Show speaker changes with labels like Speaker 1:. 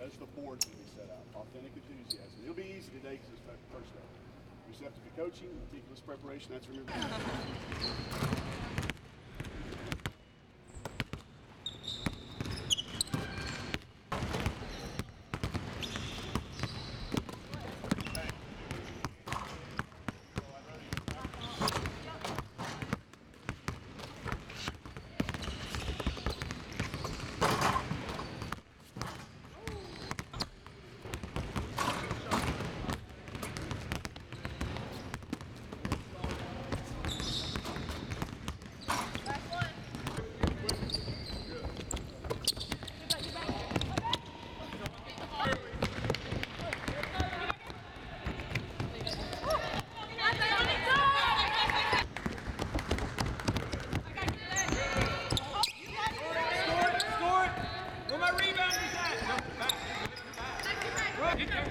Speaker 1: Are the boards that we set up. Authentic enthusiasm. It'll be easy today because it's first day. Receptive to coaching, meticulous preparation. That's remember. Thank you.